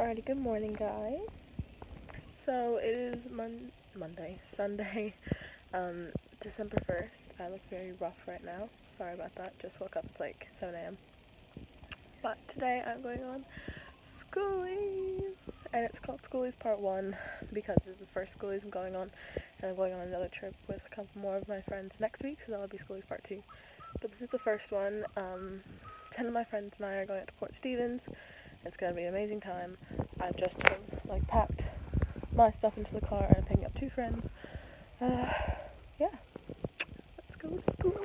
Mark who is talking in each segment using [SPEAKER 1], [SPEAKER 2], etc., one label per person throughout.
[SPEAKER 1] Alrighty, good morning, guys. So it is Mon- Monday, Sunday, um, December 1st. I look very rough right now. Sorry about that. Just woke up. It's like 7 a.m. But today I'm going on schoolies, and it's called Schoolies Part 1 because this is the first schoolies I'm going on, and I'm going on another trip with a couple more of my friends next week, so that'll be Schoolies Part 2. But this is the first one. Um, 10 of my friends and I are going to Port Stephens. It's gonna be an amazing time. I've just um, like packed my stuff into the car and I'm picking up two friends. Uh, yeah, let's go to school.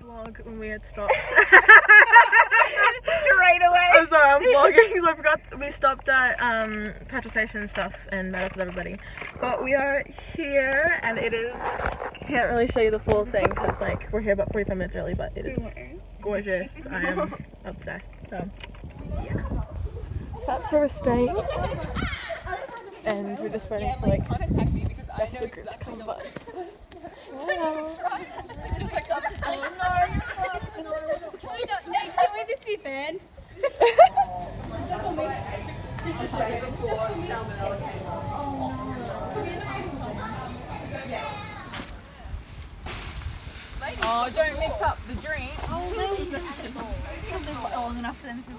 [SPEAKER 1] Vlog when we had stopped.
[SPEAKER 2] Straight away.
[SPEAKER 1] I'm sorry, I'm vlogging because I forgot we stopped at um, petrol station and stuff and met up with everybody. But we are here and it is. Can't really show you the full thing because like we're here about 45 minutes early, but it is gorgeous. I am obsessed. So that's where we're staying, and we're just waiting for like the rest the group to come by. Wow.
[SPEAKER 3] Can we, not, Nate, can we just be fan?
[SPEAKER 2] Oh, don't mix up the drink.
[SPEAKER 3] Oh, long enough for them to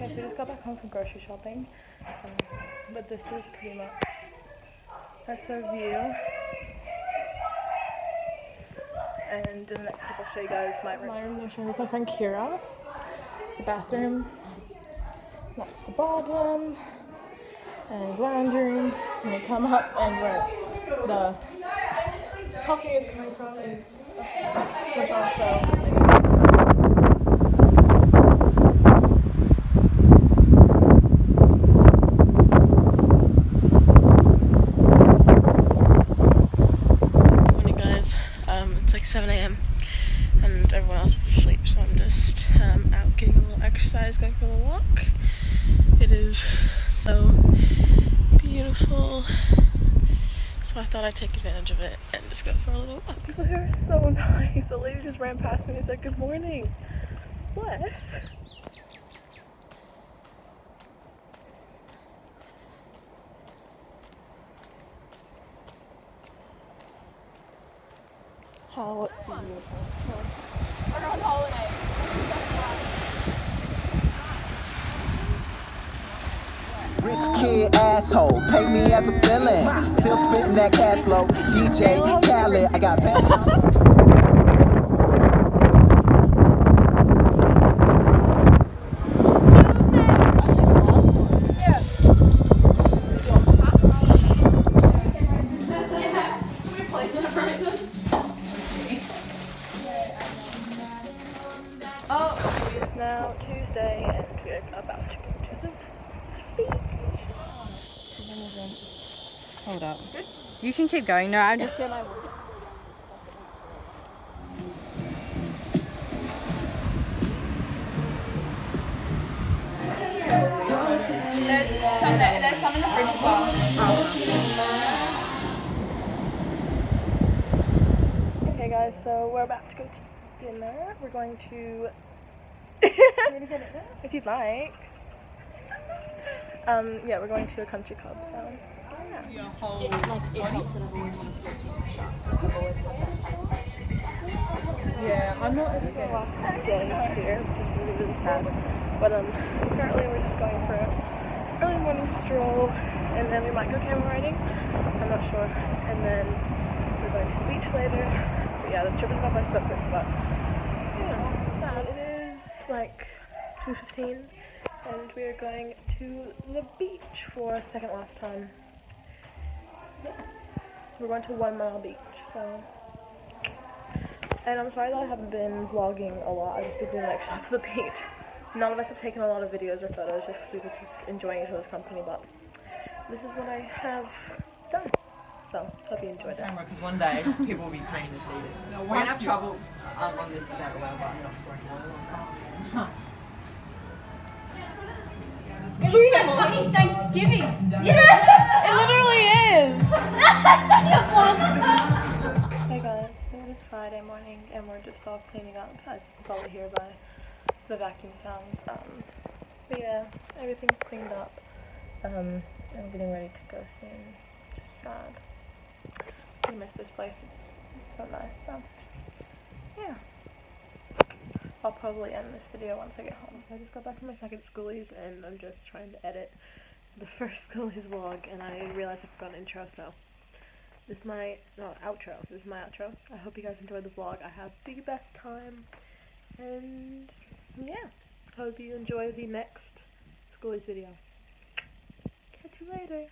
[SPEAKER 1] Okay, so just got back home from grocery shopping, um, but this is pretty much that's our view. And in the next clip, I'll show you guys my room. My room, with my friend Kira. It's the bathroom. That's the bottom. And lounge room. And we come up, and where the talking is coming from um, it's like 7 a.m and everyone else is asleep so i'm just um, out getting a little exercise going for a walk. It is so beautiful so i thought i'd take advantage of it and just go for a little walk. People here are so nice. The lady just ran past me and said good morning. Bless. How beautiful
[SPEAKER 2] We're on holiday.
[SPEAKER 4] Rich kid asshole, pay me as a villain. Still spitting that cash flow. DJ Khaled, I got pen.
[SPEAKER 1] Oh, it is now Tuesday and we're about to go to the beach.
[SPEAKER 2] Hold up. You can keep going. No, I'm just.
[SPEAKER 1] Get my
[SPEAKER 3] There's some, there, there's some in the fridge as well.
[SPEAKER 1] Okay guys, so we're about to go to dinner. We're going to if you'd like. Um, yeah, we're going to a country club, so
[SPEAKER 2] Yeah, I'm not as
[SPEAKER 1] the last day here, which is really, really sad. But um, currently we're just going for an early morning stroll, and then we might go camel riding. I'm not sure. And then we're going to the beach later. But yeah, this trip is by so quick, but yeah, sad. It is like 2:15, and we are going to the beach for a second last time. Yeah, we're going to One Mile Beach, so. And I'm sorry that I haven't been vlogging a lot. I've just been doing like shots of the beach. None of us have taken a lot of videos or photos just because we were just enjoying each other's company. But this is what I have done. So hope you enjoyed it.
[SPEAKER 5] because one day people will be paying to see this. We're gonna have trouble um, on this about a while, but I'm not pouring oil.
[SPEAKER 3] June bloody Thanksgiving.
[SPEAKER 1] It morning and we're just all cleaning up, as you can probably hear by the vacuum sounds. Um, but yeah, everything's cleaned up. Um, I'm getting ready to go soon. Just sad. I miss this place. It's, it's so nice. So yeah. I'll probably end this video once I get home. So I just got back from my second schoolies and I'm just trying to edit the first schoolies vlog and I realized I forgot an intro so this is my no outro. This is my outro. I hope you guys enjoyed the vlog. I had the best time and yeah. Hope you enjoy the next schoolies video. Catch you later.